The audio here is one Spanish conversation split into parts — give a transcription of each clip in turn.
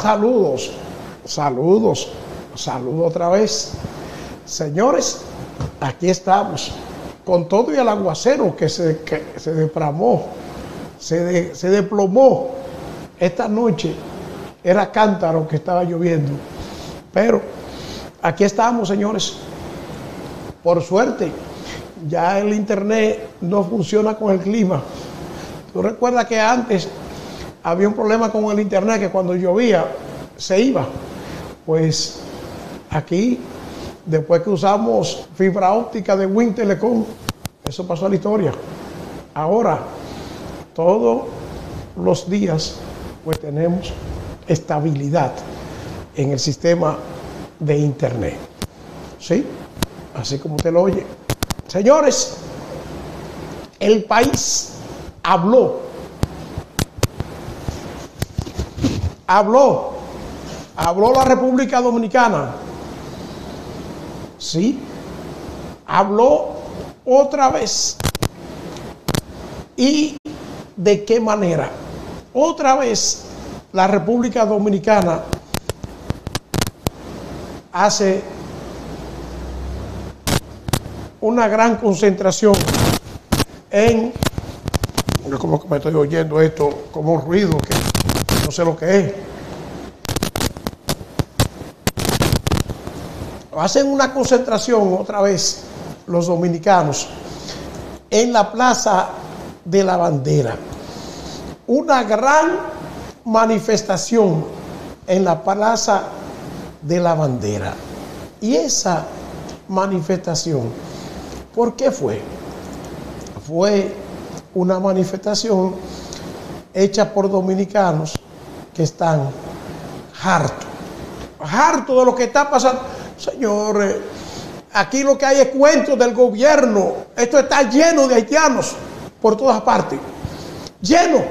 saludos, saludos, saludos otra vez. Señores, aquí estamos, con todo y el aguacero que se, se depramó, se, se desplomó esta noche. Era cántaro que estaba lloviendo. Pero aquí estamos, señores. Por suerte, ya el internet no funciona con el clima. Tú recuerdas que antes había un problema con el internet que cuando llovía se iba. Pues aquí, después que usamos fibra óptica de Win Telecom, eso pasó a la historia. Ahora, todos los días, pues tenemos estabilidad en el sistema de internet. ¿Sí? Así como usted lo oye. Señores, el país habló habló, habló la República Dominicana, sí, habló otra vez. ¿Y de qué manera? Otra vez la República Dominicana hace una gran concentración en, como que me estoy oyendo esto como un ruido que lo que es. Hacen una concentración otra vez los dominicanos en la Plaza de la Bandera. Una gran manifestación en la Plaza de la Bandera. Y esa manifestación, ¿por qué fue? Fue una manifestación hecha por dominicanos están hartos, hartos de lo que está pasando. Señores, aquí lo que hay es cuentos del gobierno. Esto está lleno de haitianos por todas partes. Lleno.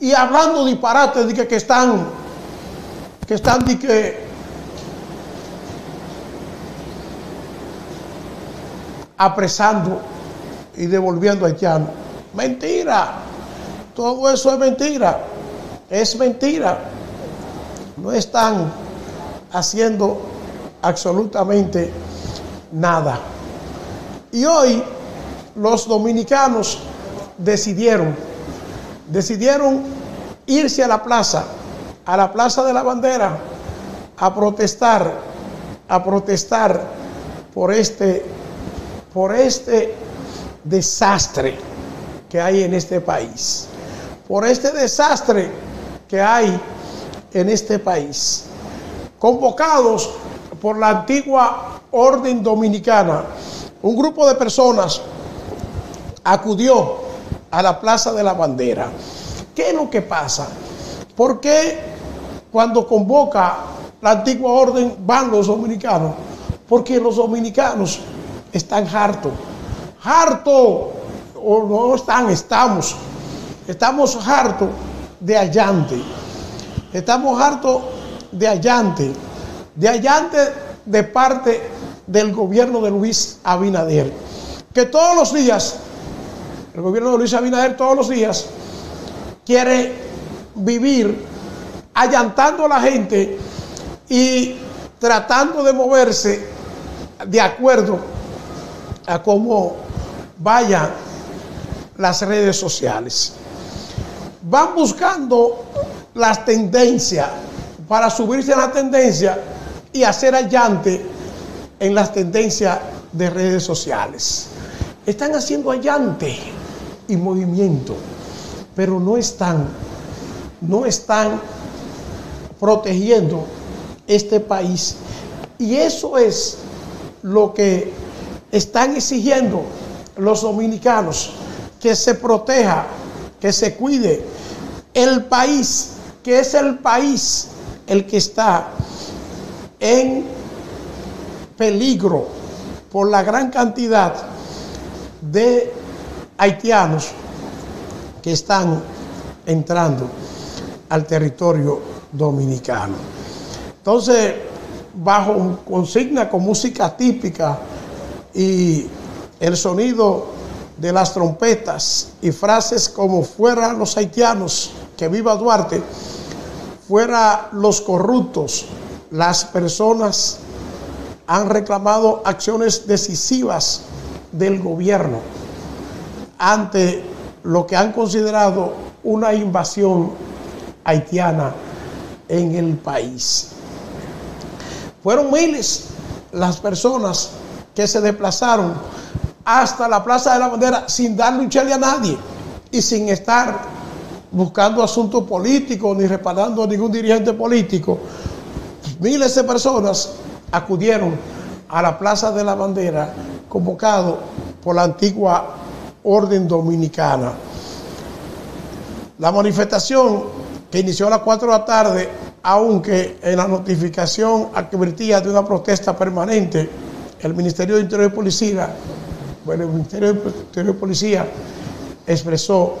Y hablando disparates de que, que están, que están de que apresando y devolviendo haitianos. Mentira. Todo eso es mentira. Es mentira. No están haciendo absolutamente nada. Y hoy los dominicanos decidieron, decidieron irse a la plaza, a la plaza de la bandera, a protestar, a protestar por este, por este desastre que hay en este país por este desastre que hay en este país. Convocados por la antigua orden dominicana, un grupo de personas acudió a la Plaza de la Bandera. ¿Qué es lo que pasa? ¿Por qué cuando convoca la antigua orden van los dominicanos? Porque los dominicanos están hartos. Hartos, o no están, estamos Estamos hartos de allante. Estamos hartos de allante. De allante de parte del gobierno de Luis Abinader. Que todos los días, el gobierno de Luis Abinader todos los días quiere vivir allantando a la gente y tratando de moverse de acuerdo a cómo vayan las redes sociales van buscando las tendencias para subirse a la tendencia y hacer allante en las tendencias de redes sociales. Están haciendo allante y movimiento, pero no están, no están protegiendo este país. Y eso es lo que están exigiendo los dominicanos, que se proteja, que se cuide el país, que es el país el que está en peligro por la gran cantidad de haitianos que están entrando al territorio dominicano. Entonces, bajo consigna con música típica y el sonido de las trompetas y frases como fuera los haitianos, que viva Duarte, fuera los corruptos, las personas han reclamado acciones decisivas del gobierno ante lo que han considerado una invasión haitiana en el país. Fueron miles las personas que se desplazaron hasta la Plaza de la Bandera sin darle un a nadie y sin estar buscando asuntos políticos ni respaldando a ningún dirigente político. Miles de personas acudieron a la Plaza de la Bandera convocado por la antigua Orden Dominicana. La manifestación que inició a las 4 de la tarde, aunque en la notificación advertía de una protesta permanente, el Ministerio de Interior y Policía, bueno, el Ministerio de Interior y Policía expresó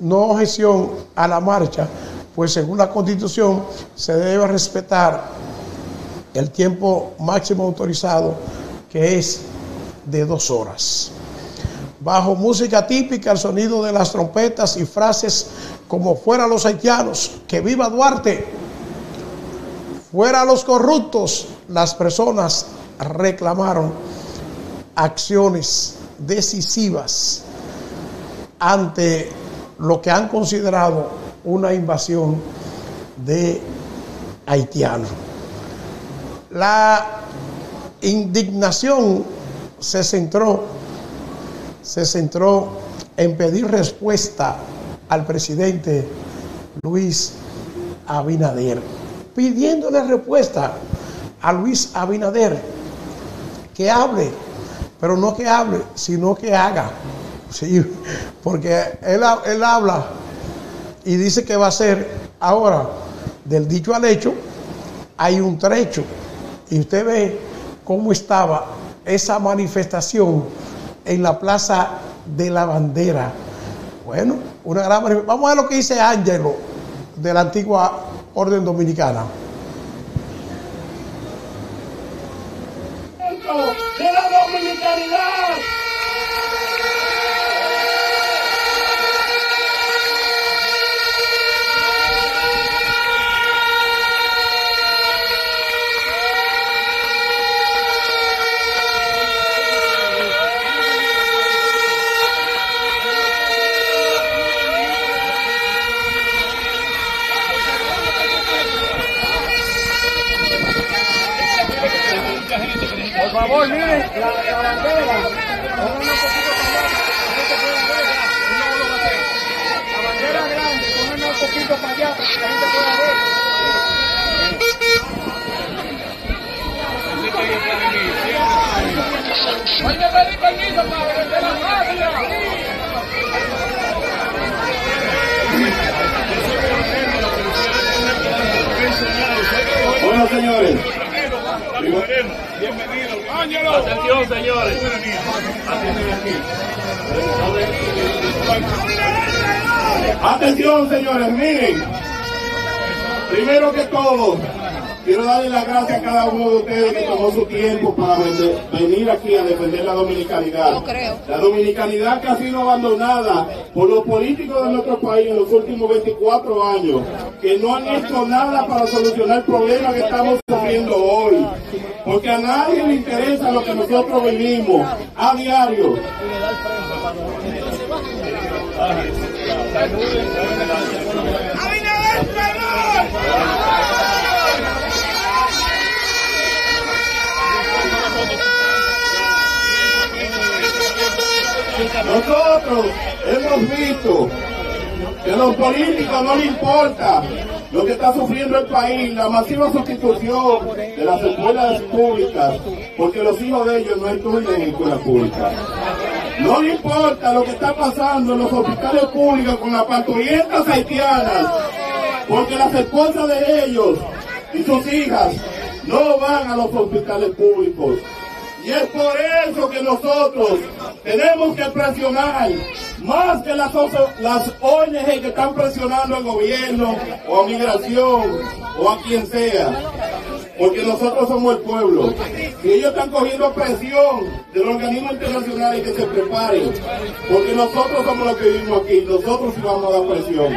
no objeción a la marcha, pues según la Constitución se debe respetar el tiempo máximo autorizado, que es de dos horas. Bajo música típica, el sonido de las trompetas y frases como fuera los haitianos, que viva Duarte, fuera los corruptos, las personas reclamaron acciones decisivas ante lo que han considerado una invasión de haitianos. La indignación se centró, se centró en pedir respuesta al presidente Luis Abinader, pidiéndole respuesta a Luis Abinader que hable, pero no que hable, sino que haga. Sí, porque él, él habla y dice que va a ser ahora del dicho al hecho, hay un trecho. Y usted ve cómo estaba esa manifestación en la Plaza de la Bandera. Bueno, una gran manifestación. Vamos a ver lo que dice Ángelo de la antigua Orden Dominicana. De la dominicanidad. Atención, señores. Atención, señores, miren. Primero que todo, quiero darle las gracias a cada uno de ustedes que tomó su tiempo para vender- venir aquí a defender la dominicanidad. La dominicanidad que ha sido abandonada por los políticos de nuestro país en los últimos 24 años, que no han hecho nada para solucionar el problema que estamos sufriendo hoy. Porque a nadie le interesa lo que nosotros vivimos a diario. Nosotros hemos visto que a los políticos no les importa lo que está sufriendo el país, la masiva sustitución de las escuelas públicas, porque los hijos de ellos no estudian en escuelas públicas. No le importa lo que está pasando en los hospitales públicos con las parturientas haitianas, porque las esposas de ellos y sus hijas no van a los hospitales públicos. Y es por eso que nosotros tenemos que presionar más que las, las ONG que están presionando al gobierno o a migración o a quien sea. Porque nosotros somos el pueblo. Si ellos están cogiendo presión de los organismos internacionales que se preparen. Porque nosotros somos los que vivimos aquí. Nosotros vamos a dar presión.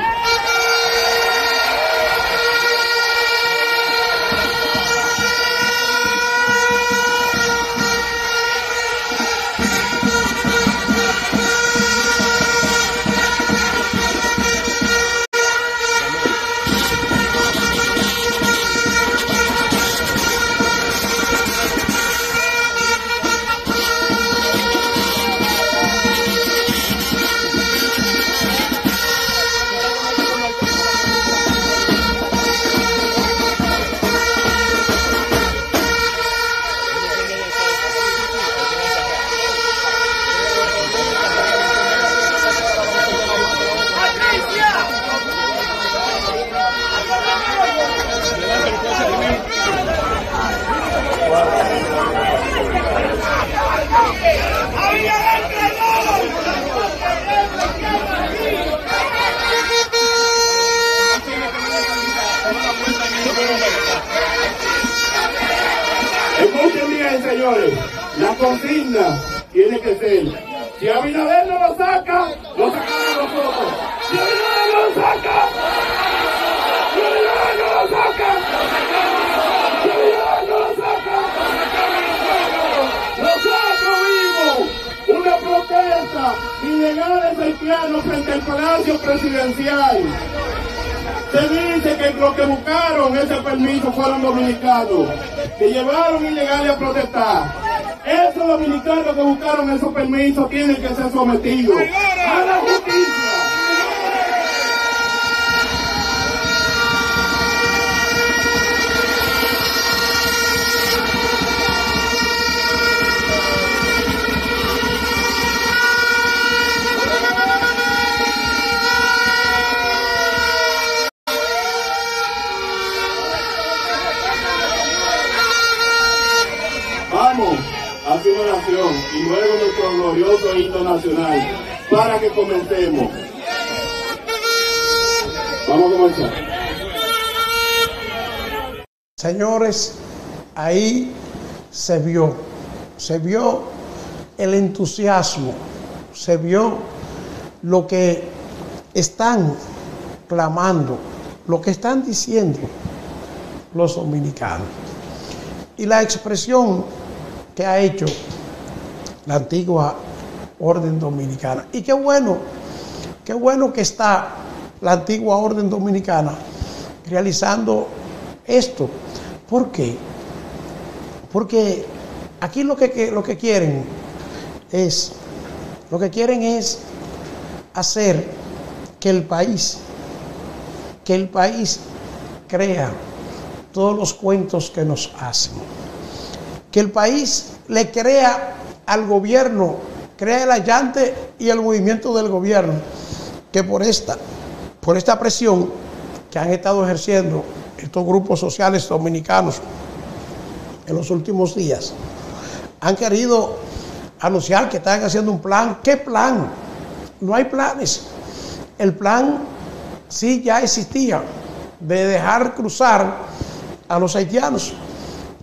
Al Palacio Presidencial. Se dice que los que buscaron ese permiso fueron dominicanos, que llevaron ilegales a protestar. Esos dominicanos que buscaron esos permisos tienen que ser sometidos a la para que comencemos. Vamos a comenzar. Señores, ahí se vio, se vio el entusiasmo, se vio lo que están clamando, lo que están diciendo los dominicanos. Y la expresión que ha hecho la antigua orden dominicana. Y qué bueno, qué bueno que está la antigua orden dominicana realizando esto. ¿Por qué? Porque aquí lo que, lo que quieren es, lo que quieren es hacer que el país, que el país crea todos los cuentos que nos hacen. Que el país le crea al gobierno, crea el allante y el movimiento del gobierno, que por esta, por esta presión que han estado ejerciendo estos grupos sociales dominicanos en los últimos días, han querido anunciar que están haciendo un plan. ¿Qué plan? No hay planes. El plan sí ya existía de dejar cruzar a los haitianos.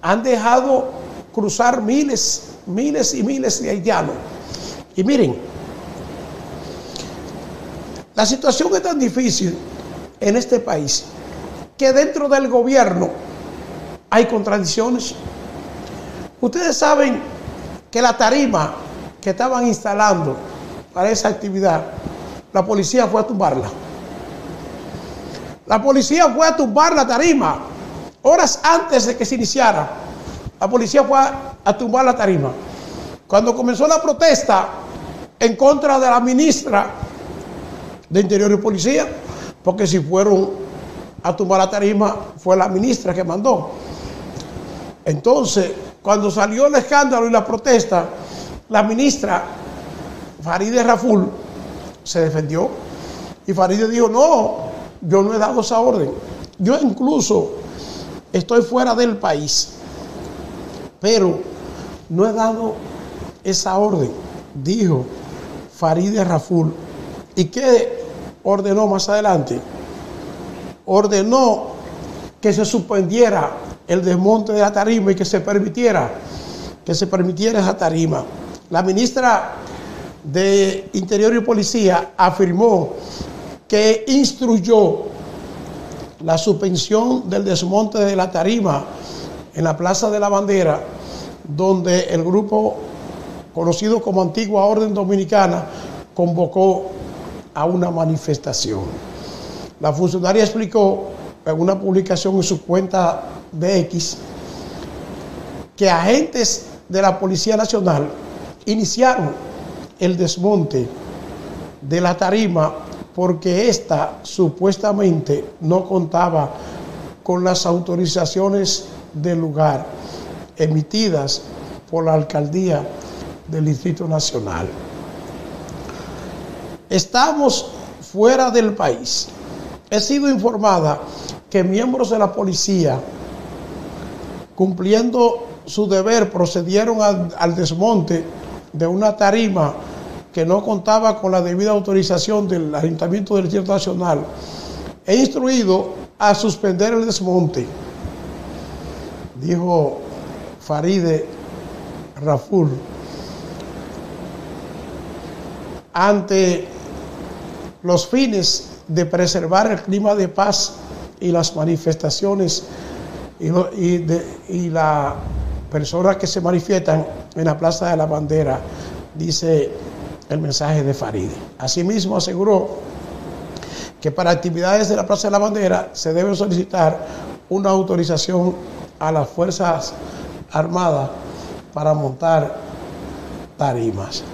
Han dejado cruzar miles, miles y miles de haitianos. Y miren, la situación es tan difícil en este país que dentro del gobierno hay contradicciones. Ustedes saben que la tarima que estaban instalando para esa actividad, la policía fue a tumbarla. La policía fue a tumbar la tarima horas antes de que se iniciara. La policía fue a, tumbar la tarima. Cuando comenzó la protesta en contra de la ministra de Interior y Policía, porque si fueron a tumbar la tarima fue la ministra que mandó. Entonces, cuando salió el escándalo y la protesta, la ministra Faride Raful se defendió y Faride dijo, no, yo no he dado esa orden. Yo incluso estoy fuera del país, pero no he dado esa orden, dijo Faride Raful. ¿Y qué ordenó más adelante? Ordenó que se suspendiera el desmonte de la tarima y que se permitiera que se permitiera esa tarima. La ministra de Interior y Policía afirmó que instruyó la suspensión del desmonte de la tarima en la Plaza de la Bandera, donde el grupo conocido como Antigua Orden Dominicana convocó a una manifestación. La funcionaria explicó en una publicación en su cuenta de X que agentes de la Policía Nacional iniciaron el desmonte de la tarima porque ésta supuestamente no contaba con las autorizaciones del lugar emitidas por la alcaldía del Distrito Nacional. Estamos fuera del país. He sido informada que miembros de la policía, cumpliendo su deber, procedieron al, al desmonte de una tarima que no contaba con la debida autorización del Ayuntamiento del Distrito Nacional. He instruido a suspender el desmonte, dijo Faride Raful, ante los fines de preservar el clima de paz y las manifestaciones y, lo- la personas que se manifiestan en la Plaza de la Bandera, dice el mensaje de Faride. Asimismo aseguró que para actividades de la Plaza de la Bandera se debe solicitar una autorización a las Fuerzas Armadas para montar tarimas.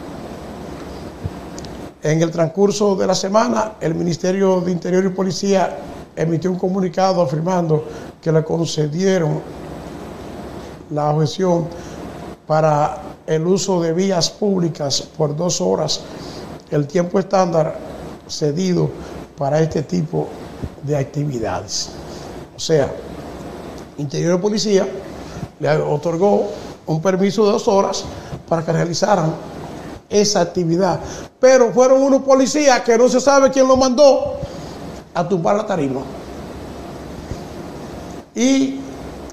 En el transcurso de la semana, el Ministerio de Interior y Policía emitió un comunicado afirmando que le concedieron la objeción para el uso de vías públicas por dos horas, el tiempo estándar cedido para este tipo de actividades. O sea, Interior y Policía le otorgó un permiso de dos horas para que realizaran esa actividad. Pero fueron unos policías que no se sabe quién lo mandó a tumbar la tarima. Y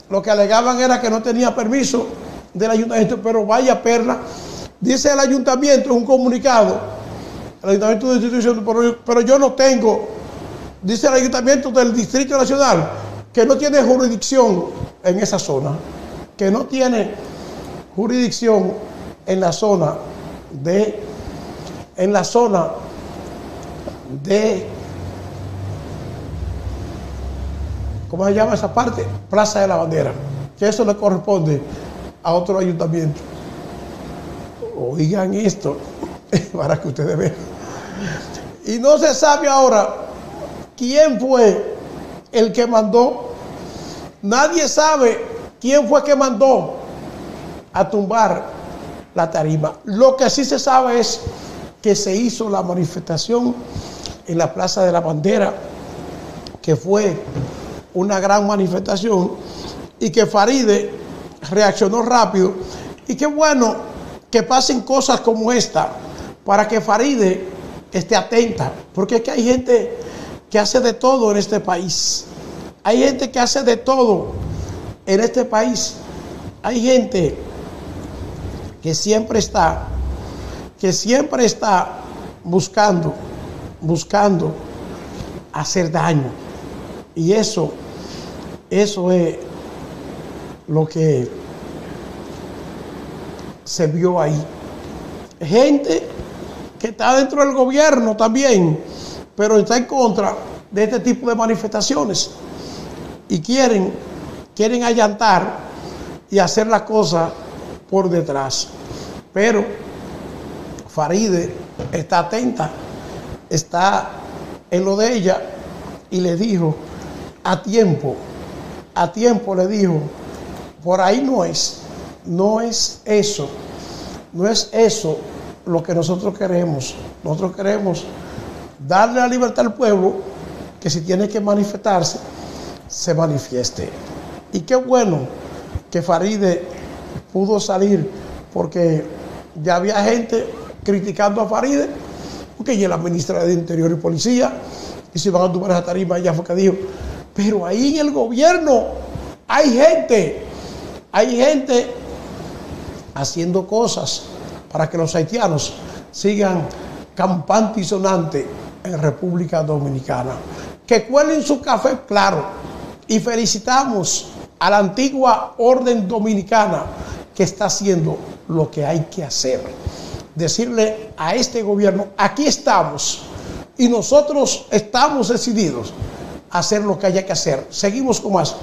lo que alegaban era que no tenía permiso del ayuntamiento, pero vaya perla. Dice el ayuntamiento en un comunicado, el ayuntamiento de institución, pero, yo- pero yo no tengo, dice el ayuntamiento del Distrito Nacional, que no tiene jurisdicción en esa zona, que no tiene jurisdicción en la zona de, en la zona de, ¿cómo se llama esa parte? Plaza de la Bandera, que eso le corresponde a otro ayuntamiento. Oigan esto, para que ustedes vean. Y no se sabe ahora quién fue el que mandó. Nadie sabe quién fue que mandó a tumbar la tarima. Lo que sí se sabe es que se hizo la manifestación en la Plaza de la Bandera, que fue una gran manifestación y que Faride reaccionó rápido. Y qué bueno que pasen cosas como esta para que Faride esté atenta, porque es que hay gente que hace de todo en este país. Hay gente que hace de todo en este país. Hay gente que siempre está, que siempre está buscando, buscando hacer daño. Y eso, eso es lo que se vio ahí. Gente que está dentro del gobierno también, pero está en contra de este tipo de manifestaciones y quieren, quieren allantar y hacer la cosa por detrás. Pero Faride está atenta, está en lo de ella y le dijo a tiempo, a tiempo le dijo, por ahí no es, no es eso, no es eso lo que nosotros queremos. Nosotros queremos darle la libertad al pueblo que si tiene que manifestarse, se manifieste. Y qué bueno que Faride pudo salir porque ya había gente criticando a Faride, porque ella es la ministra de Interior y Policía, y si van a tomar esa tarima, ella fue que dijo, pero ahí en el gobierno hay gente, hay gente haciendo cosas para que los haitianos sigan campante y sonante en República Dominicana. Que cuelen su café claro y felicitamos a la antigua orden dominicana que está haciendo lo que hay que hacer. Decirle a este gobierno, aquí estamos y nosotros estamos decididos a hacer lo que haya que hacer. Seguimos con más.